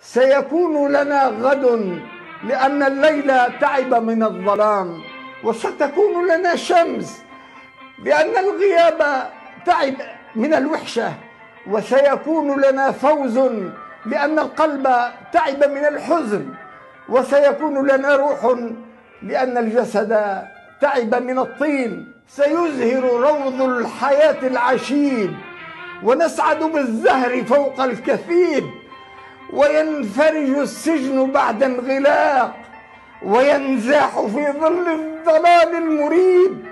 سيكون لنا غد لأن الليل تعب من الظلام وستكون لنا شمس لأن الغياب تعب من الوحشة وسيكون لنا فوز لأن القلب تعب من الحزن وسيكون لنا روح لأن الجسد تعب من الطين سيزهر روض الحياة العشيب ونسعد بالزهر فوق الكثيب. وينفرج السجن بعد انغلاق وينزاح في ظل الضلال المريب.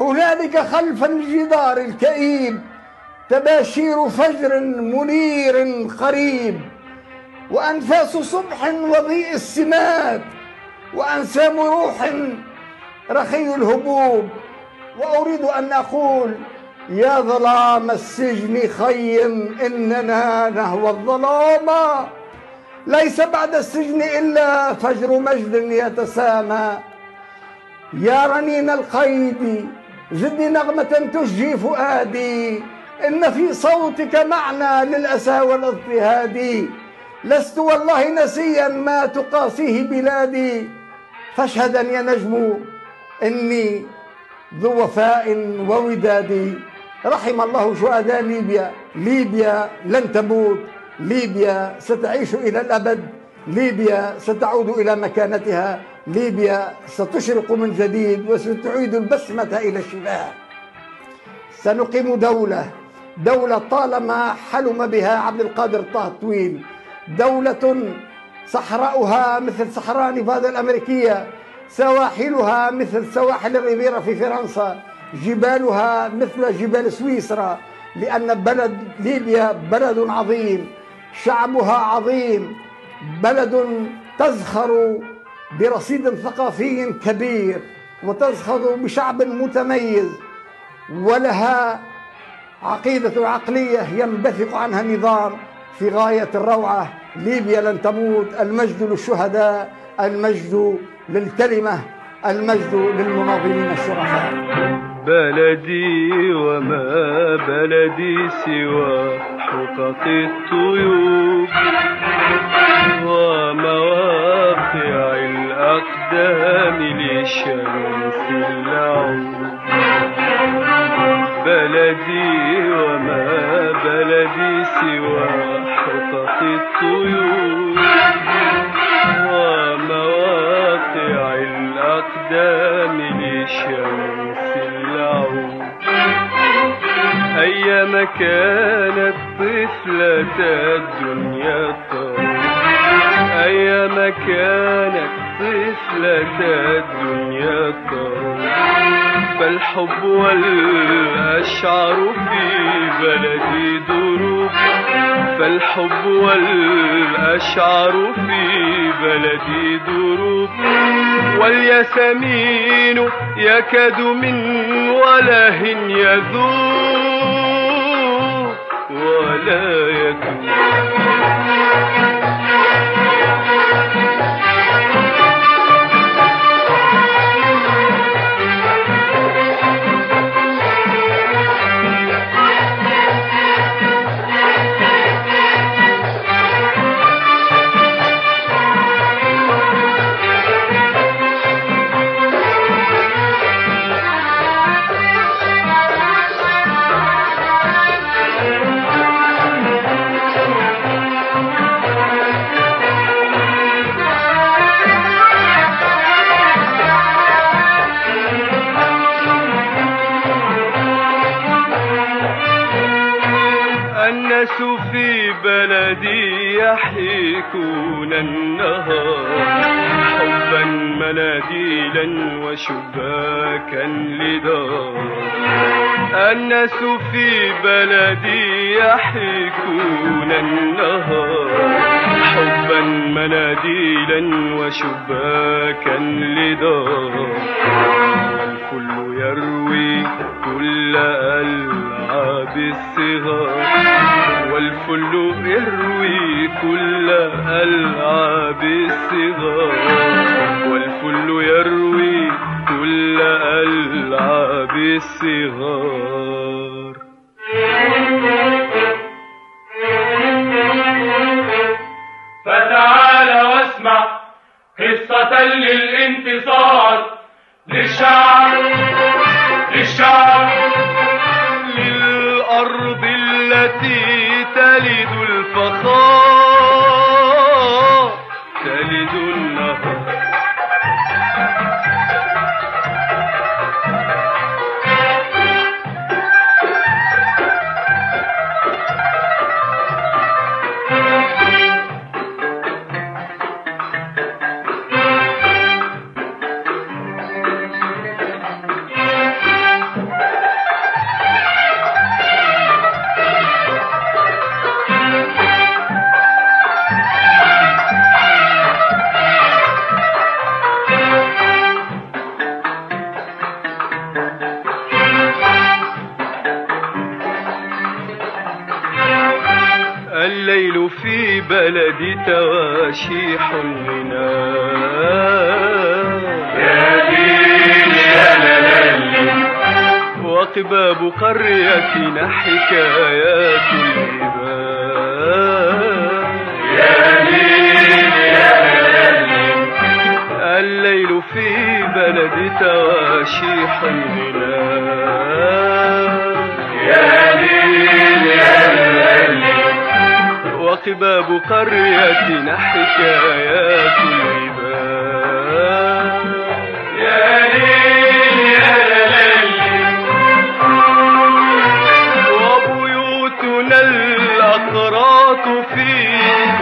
هنالك خلف الجدار الكئيب تباشير فجر منير قريب. وأنفاس صبح وضيء السمات وأنسام روح رخي الهبوب. وأريد أن أقول يا ظلام السجن خيم إننا نهوى الظلام. ليس بعد السجن إلا فجر مجد يتسامى يا رنين القيد زدي نغمة تشجي فؤادي. إن في صوتك معنى للأسى والاضطهاد. لست والله نسيا ما تقاسيه بلادي. فاشهدا يا نجم إني ذو وفاء ووداد. رحم الله شهداء ليبيا ليبيا لن تموت. ليبيا ستعيش إلى الأبد ليبيا ستعود إلى مكانتها ليبيا ستشرق من جديد وستعيد البسمة إلى الشباب سنقيم دولة دولة طالما حلم بها عبد القادر طه طويل دولة صحراؤها مثل صحراء نيفادا الأمريكية سواحلها مثل سواحل الريفيرا في فرنسا جبالها مثل جبال سويسرا لأن بلد ليبيا بلد عظيم. شعبها عظيم بلد تزخر برصيد ثقافي كبير وتزخر بشعب متميز ولها عقيدة وعقلية ينبثق عنها نظام في غاية الروعة. ليبيا لن تموت المجد للشهداء المجد للكلمة المجد للمناضلين الشرفاء. بلدي وما بلدي سوى حقق الطيوب ومواقع الأقدام للشمس اللعوب بلدي وما بلدي سوى حقق الطيوب ومواقع الأقدام للشمس اللعوب أيام كانت طفلة الدنيا الطريق أيام كانت طفلة الدنيا الطريق فالحب والأشعار في بلدي دروب. فالحب والأشعار في بلدي دروب. والياسمين يكاد من وله يذوب. ولا يتوب بلدي يحيكون النهار حبا مناديلا وشباكا لدار. الناس في بلدي يحيكون النهار حبا مناديلا وشباكا لدار. والكل يروي كل ألعاب الصغار. والفل يروي كل ألعاب الصغار. والفل يروي كل ألعاب الصغار. فتعال واسمع قصة للانتصار. للشعب للشعب. الليل في بلدي تواشيح لنا يا ليل يا ليل وقباب قريتنا حكايات الهباء يا ليل يا ليل الليل في بلدي تواشيح لنا وقباب قريتنا حكايات الهباء يا ليل يا ليل وبيوتنا الأقراط في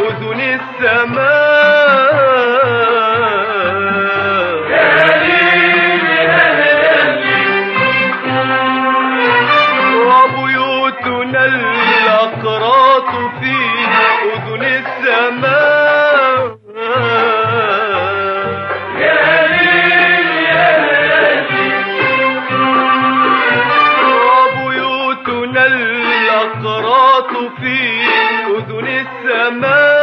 أذن السماء. الأقراط في أذن السماء.